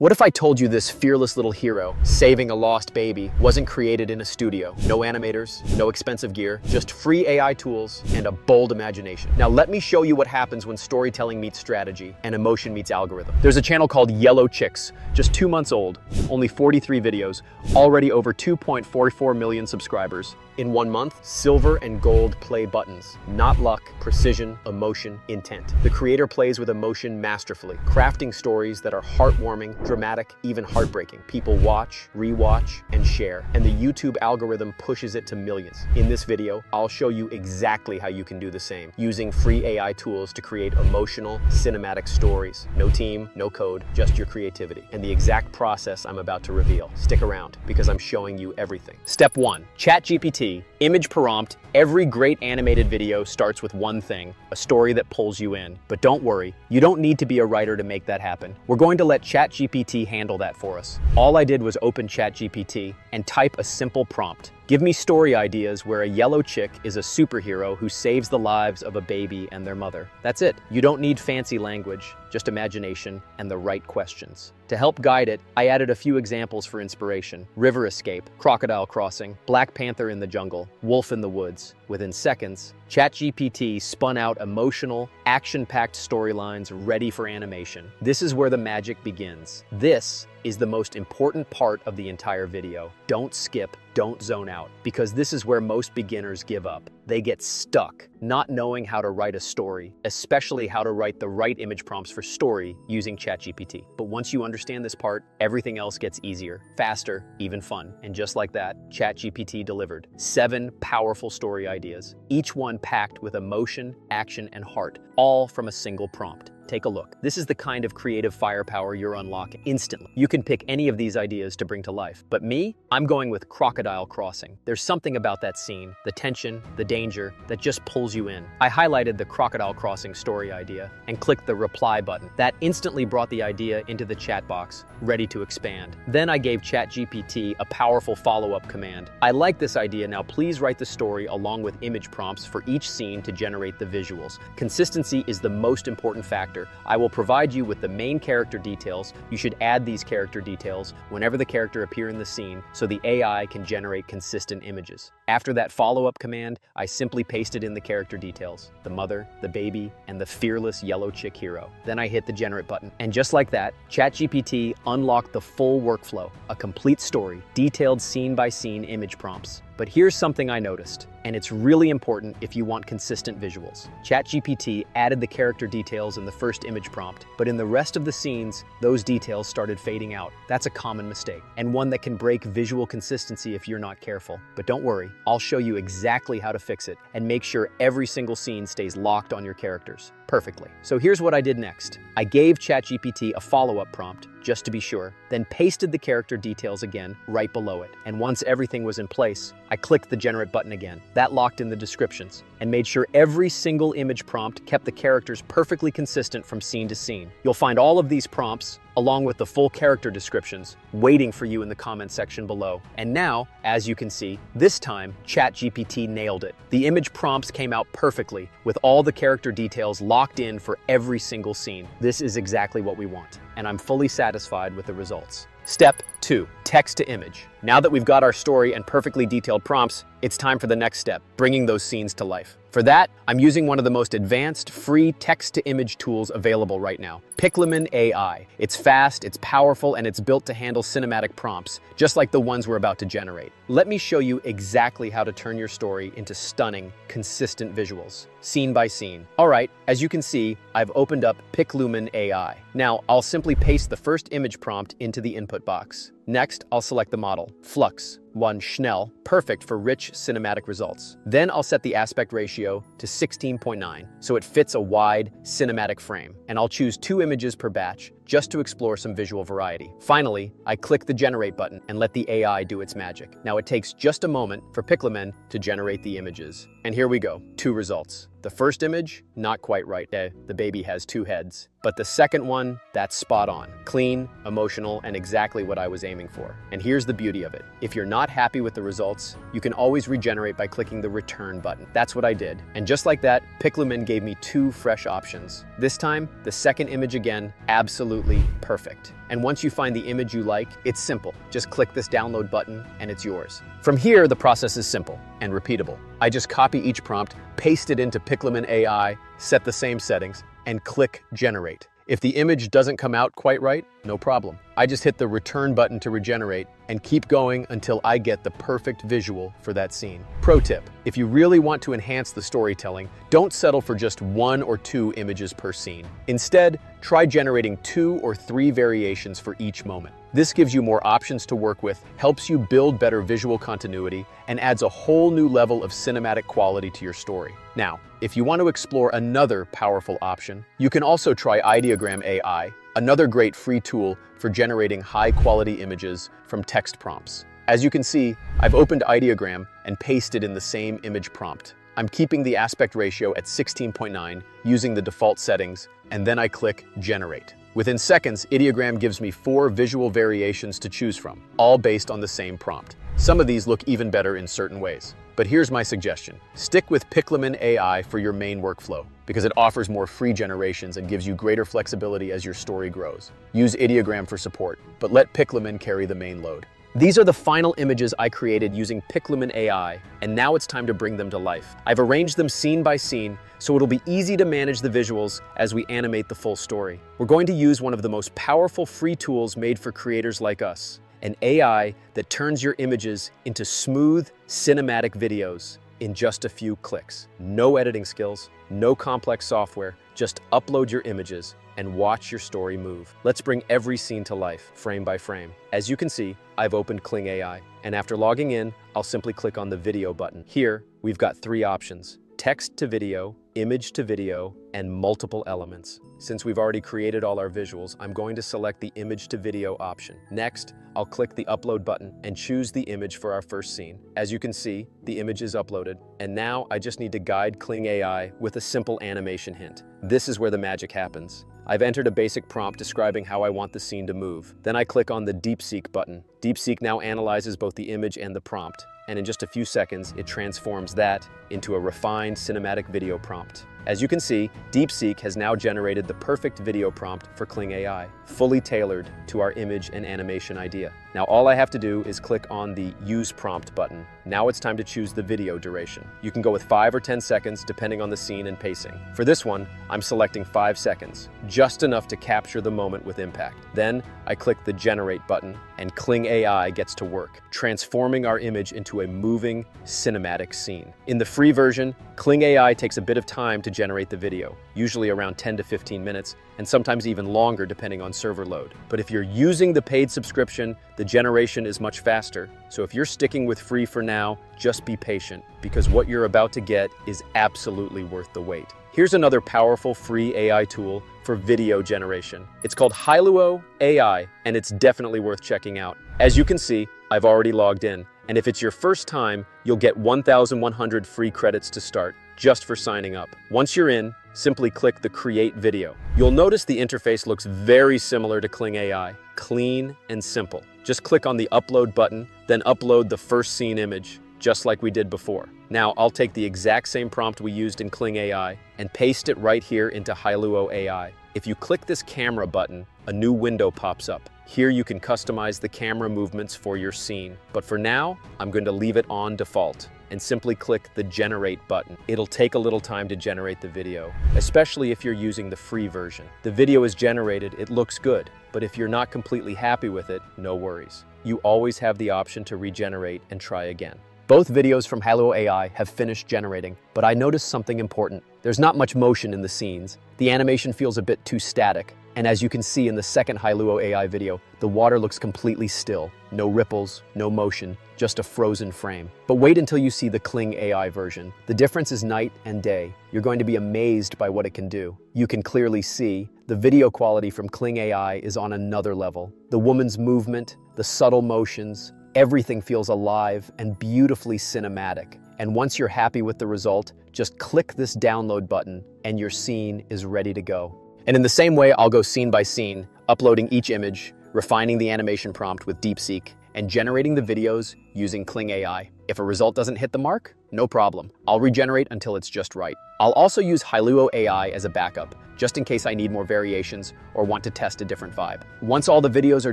What if I told you this fearless little hero, saving a lost baby, wasn't created in a studio? No animators, no expensive gear, just free AI tools and a bold imagination. Now let me show you what happens when storytelling meets strategy and emotion meets algorithm. There's a channel called Yellow Chicks, just two months old, only 43 videos, already over 2.44 million subscribers. In one month, silver and gold play buttons. Not luck, precision, emotion, intent. The creator plays with emotion masterfully, crafting stories that are heartwarming, dramatic, even heartbreaking. People watch, rewatch, and share, and the YouTube algorithm pushes it to millions. In this video, I'll show you exactly how you can do the same, using free AI tools to create emotional, cinematic stories. No team, no code, just your creativity. And the exact process I'm about to reveal. Stick around, because I'm showing you everything. Step one, ChatGPT, image prompt, every great animated video starts with one thing, a story that pulls you in. But don't worry, you don't need to be a writer to make that happen. We're going to let ChatGPT ChatGPT handle that for us. All I did was open ChatGPT and type a simple prompt. Give me story ideas where a yellow chick is a superhero who saves the lives of a baby and their mother. That's it. You don't need fancy language, just imagination and the right questions. To help guide it, I added a few examples for inspiration. River Escape, Crocodile Crossing, Black Panther in the Jungle, Wolf in the Woods. Within seconds, ChatGPT spun out emotional, action-packed storylines ready for animation. This is where the magic begins. This is the most important part of the entire video. Don't skip, don't zone out, because this is where most beginners give up. They get stuck, not knowing how to write a story, especially how to write the right image prompts for story using ChatGPT. But once you understand this part, everything else gets easier, faster, even fun. And just like that, ChatGPT delivered seven powerful story ideas, each one packed with emotion, action, and heart, all from a single prompt. Take a look. This is the kind of creative firepower you're unlocking instantly. You can pick any of these ideas to bring to life. But me, I'm going with Crocodile Crossing. There's something about that scene, the tension, the danger, that just pulls you in. I highlighted the Crocodile Crossing story idea and clicked the reply button. That instantly brought the idea into the chat box, ready to expand. Then I gave ChatGPT a powerful follow-up command. I like this idea, now please write the story along with image prompts for each scene to generate the visuals. Consistency is the most important factor character, I will provide you with the main character details. You should add these character details whenever the character appear in the scene so the AI can generate consistent images. After that follow-up command, I simply pasted in the character details, the mother, the baby, and the fearless yellow chick hero. Then I hit the generate button. And just like that, ChatGPT unlocked the full workflow, a complete story, detailed scene-by-scene -scene image prompts, but here's something I noticed, and it's really important if you want consistent visuals. ChatGPT added the character details in the first image prompt, but in the rest of the scenes, those details started fading out. That's a common mistake, and one that can break visual consistency if you're not careful. But don't worry, I'll show you exactly how to fix it and make sure every single scene stays locked on your characters perfectly. So here's what I did next. I gave ChatGPT a follow-up prompt, just to be sure, then pasted the character details again right below it. And once everything was in place, I clicked the generate button again. That locked in the descriptions and made sure every single image prompt kept the characters perfectly consistent from scene to scene. You'll find all of these prompts along with the full character descriptions, waiting for you in the comment section below. And now, as you can see, this time, ChatGPT nailed it. The image prompts came out perfectly, with all the character details locked in for every single scene. This is exactly what we want, and I'm fully satisfied with the results. Step 2. Text to image. Now that we've got our story and perfectly detailed prompts, it's time for the next step, bringing those scenes to life. For that, I'm using one of the most advanced free text-to-image tools available right now, Piclumen AI. It's fast, it's powerful, and it's built to handle cinematic prompts, just like the ones we're about to generate. Let me show you exactly how to turn your story into stunning, consistent visuals, scene by scene. All right, as you can see, I've opened up Piclumen AI. Now, I'll simply paste the first image prompt into the input box. Next, I'll select the model, Flux, one Schnell, perfect for rich cinematic results. Then I'll set the aspect ratio to 16.9, so it fits a wide, cinematic frame. And I'll choose two images per batch, just to explore some visual variety. Finally, I click the generate button and let the AI do its magic. Now it takes just a moment for Piclumen to generate the images. And here we go, two results. The first image, not quite right. Eh, the baby has two heads. But the second one, that's spot on. Clean, emotional, and exactly what I was aiming for. And here's the beauty of it. If you're not happy with the results, you can always regenerate by clicking the return button. That's what I did. And just like that, Piclumen gave me two fresh options. This time, the second image again, absolutely absolutely perfect. And once you find the image you like, it's simple. Just click this download button and it's yours. From here, the process is simple and repeatable. I just copy each prompt, paste it into Piclumen AI, set the same settings, and click generate. If the image doesn't come out quite right, no problem. I just hit the return button to regenerate and keep going until I get the perfect visual for that scene. Pro tip, if you really want to enhance the storytelling, don't settle for just one or two images per scene. Instead, try generating two or three variations for each moment. This gives you more options to work with, helps you build better visual continuity, and adds a whole new level of cinematic quality to your story. Now, if you want to explore another powerful option, you can also try Ideogram AI, another great free tool for generating high-quality images from text prompts. As you can see, I've opened Ideogram and pasted in the same image prompt. I'm keeping the aspect ratio at 16.9 using the default settings, and then I click Generate. Within seconds, Ideogram gives me four visual variations to choose from, all based on the same prompt. Some of these look even better in certain ways. But here's my suggestion. Stick with Piclumen AI for your main workflow, because it offers more free generations and gives you greater flexibility as your story grows. Use Ideogram for support, but let Piclumen carry the main load. These are the final images I created using Piclumen AI, and now it's time to bring them to life. I've arranged them scene by scene, so it'll be easy to manage the visuals as we animate the full story. We're going to use one of the most powerful free tools made for creators like us, an AI that turns your images into smooth, cinematic videos in just a few clicks. No editing skills, no complex software, just upload your images and watch your story move. Let's bring every scene to life, frame by frame. As you can see, I've opened Kling AI, and after logging in, I'll simply click on the video button. Here, we've got three options, text to video, image to video, and multiple elements. Since we've already created all our visuals, I'm going to select the image to video option. Next, I'll click the upload button and choose the image for our first scene. As you can see, the image is uploaded, and now I just need to guide Kling AI with a simple animation hint. This is where the magic happens. I've entered a basic prompt describing how I want the scene to move. Then I click on the DeepSeek button. DeepSeek now analyzes both the image and the prompt, and in just a few seconds, it transforms that into a refined cinematic video prompt. As you can see, DeepSeek has now generated the perfect video prompt for Kling AI, fully tailored to our image and animation idea. Now all I have to do is click on the Use Prompt button. Now it's time to choose the video duration. You can go with 5 or 10 seconds depending on the scene and pacing. For this one, I'm selecting 5 seconds, just enough to capture the moment with impact. Then I click the Generate button and Kling AI gets to work, transforming our image into a moving, cinematic scene. In the free version, Kling AI takes a bit of time to generate the video, usually around 10 to 15 minutes, and sometimes even longer depending on server load. But if you're using the paid subscription, the generation is much faster. So if you're sticking with free for now, just be patient, because what you're about to get is absolutely worth the wait. Here's another powerful free AI tool for video generation. It's called Hailuo AI, and it's definitely worth checking out. As you can see, I've already logged in, and if it's your first time, you'll get 1,100 free credits to start just for signing up. Once you're in, simply click the Create Video. You'll notice the interface looks very similar to Kling AI, clean and simple. Just click on the Upload button, then upload the first scene image, just like we did before. Now, I'll take the exact same prompt we used in Kling AI and paste it right here into Hailuo AI. If you click this camera button, a new window pops up. Here you can customize the camera movements for your scene. But for now, I'm going to leave it on default and simply click the Generate button. It'll take a little time to generate the video, especially if you're using the free version. The video is generated, it looks good, but if you're not completely happy with it, no worries. You always have the option to regenerate and try again. Both videos from Hailuo AI have finished generating, but I noticed something important. There's not much motion in the scenes. The animation feels a bit too static, and as you can see in the second Hailuo AI video, the water looks completely still. No ripples, no motion, just a frozen frame. But wait until you see the Kling AI version. The difference is night and day. You're going to be amazed by what it can do. You can clearly see the video quality from Kling AI is on another level. The woman's movement, the subtle motions, Everything feels alive and beautifully cinematic. And once you're happy with the result, just click this download button and your scene is ready to go. And in the same way, I'll go scene by scene, uploading each image, refining the animation prompt with DeepSeek, and generating the videos using Kling AI. If a result doesn't hit the mark, No problem. I'll regenerate until it's just right. I'll also use Hailuo AI as a backup, just in case I need more variations or want to test a different vibe. Once all the videos are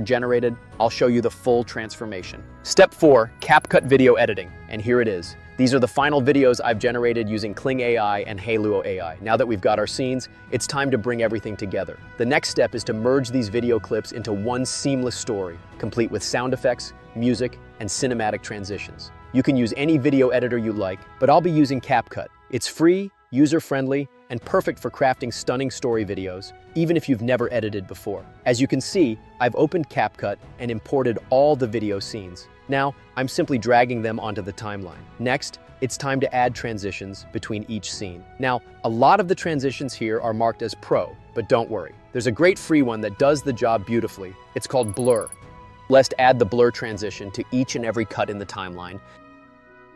generated, I'll show you the full transformation. Step 4, CapCut Video Editing, and here it is. These are the final videos I've generated using Kling AI and Hailuo AI. Now that we've got our scenes, it's time to bring everything together. The next step is to merge these video clips into one seamless story, complete with sound effects, music, and cinematic transitions. You can use any video editor you like, but I'll be using CapCut. It's free, user-friendly, and perfect for crafting stunning story videos, even if you've never edited before. As you can see, I've opened CapCut and imported all the video scenes. Now, I'm simply dragging them onto the timeline. Next, it's time to add transitions between each scene. Now, a lot of the transitions here are marked as pro, but don't worry. There's a great free one that does the job beautifully. It's called Blur. Let's add the blur transition to each and every cut in the timeline.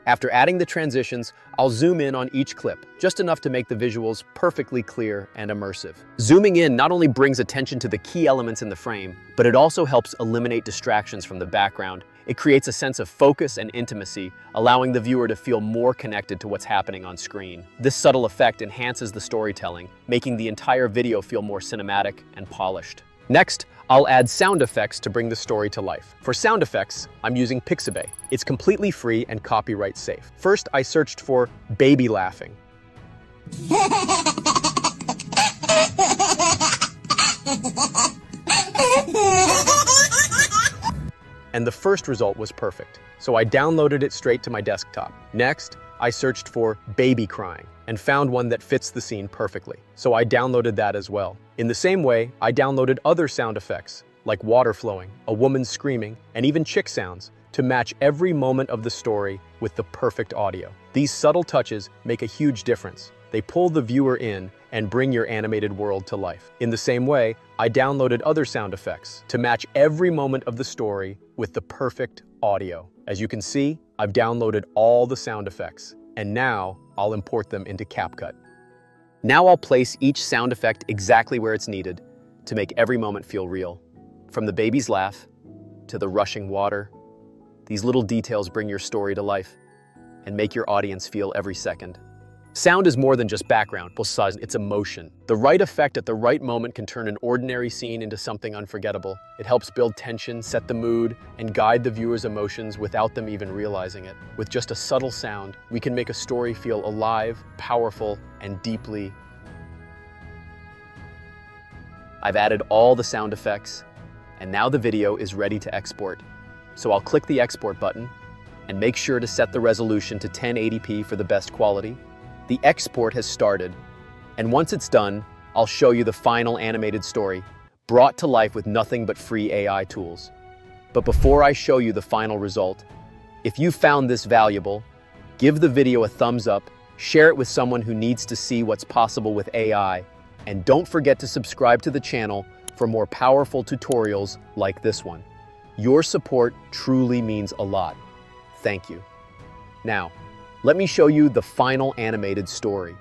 After adding the transitions, I'll zoom in on each clip, just enough to make the visuals perfectly clear and immersive. Zooming in not only brings attention to the key elements in the frame, but it also helps eliminate distractions from the background it creates a sense of focus and intimacy, allowing the viewer to feel more connected to what's happening on screen. This subtle effect enhances the storytelling, making the entire video feel more cinematic and polished. Next, I'll add sound effects to bring the story to life. For sound effects, I'm using Pixabay. It's completely free and copyright safe. First, I searched for baby laughing. and the first result was perfect, so I downloaded it straight to my desktop. Next, I searched for baby crying and found one that fits the scene perfectly, so I downloaded that as well. In the same way, I downloaded other sound effects, like water flowing, a woman screaming, and even chick sounds, to match every moment of the story with the perfect audio. These subtle touches make a huge difference. They pull the viewer in and bring your animated world to life. In the same way, I downloaded other sound effects to match every moment of the story with the perfect audio. As you can see, I've downloaded all the sound effects, and now I'll import them into CapCut. Now I'll place each sound effect exactly where it's needed to make every moment feel real. From the baby's laugh to the rushing water, these little details bring your story to life and make your audience feel every second. Sound is more than just background, Besides, it's emotion. The right effect at the right moment can turn an ordinary scene into something unforgettable. It helps build tension, set the mood, and guide the viewer's emotions without them even realizing it. With just a subtle sound, we can make a story feel alive, powerful, and deeply. I've added all the sound effects, and now the video is ready to export. So I'll click the export button, and make sure to set the resolution to 1080p for the best quality, the export has started, and once it's done, I'll show you the final animated story, brought to life with nothing but free AI tools. But before I show you the final result, if you found this valuable, give the video a thumbs up, share it with someone who needs to see what's possible with AI, and don't forget to subscribe to the channel for more powerful tutorials like this one. Your support truly means a lot. Thank you. Now, let me show you the final animated story.